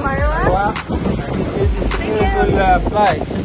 Marwah. It? Is a beautiful uh, flight.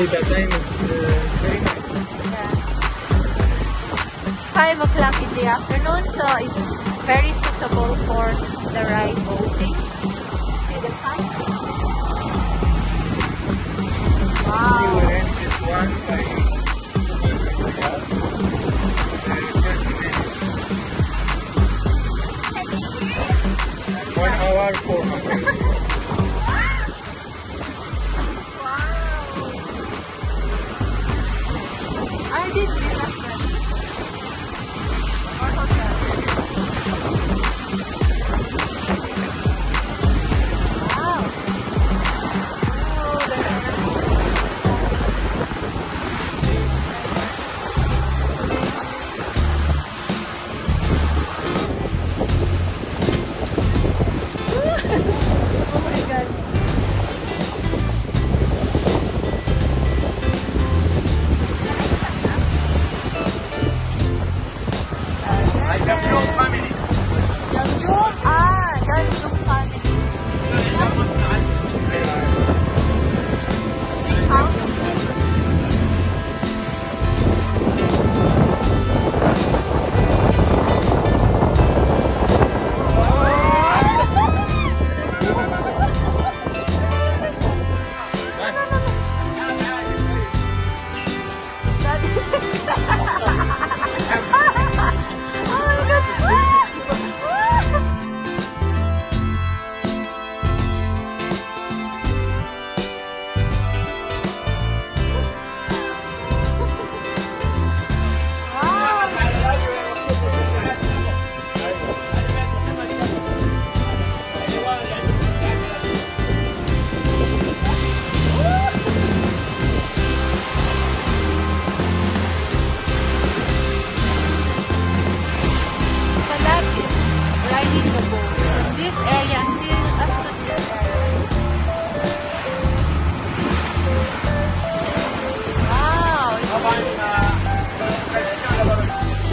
Actually, the time is uh, very nice. Yeah. It's 5 o'clock in the afternoon, so it's very suitable for the ride boating. See the sun? Wow. one hour four hundred. Are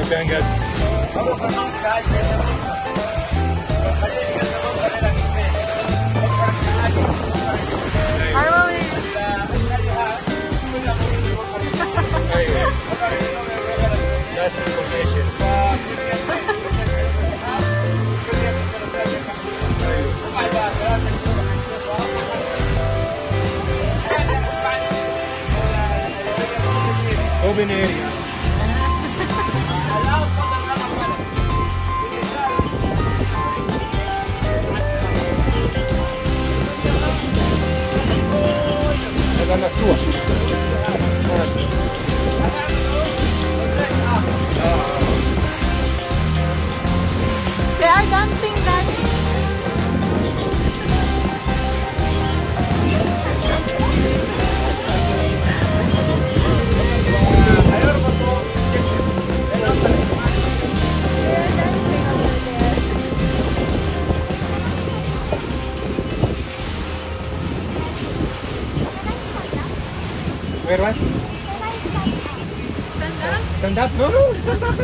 Will That's information. Open area. Where what? Stand up. Stand up? No, no, stand up.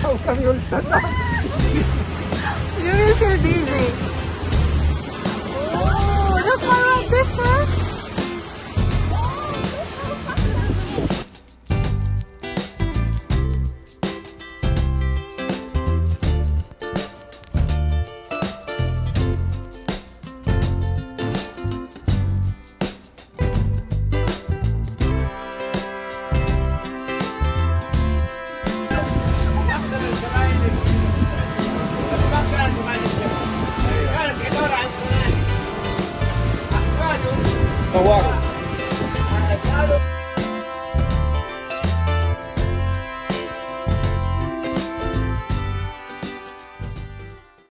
How come you'll stand up? You will feel dizzy. Tawag.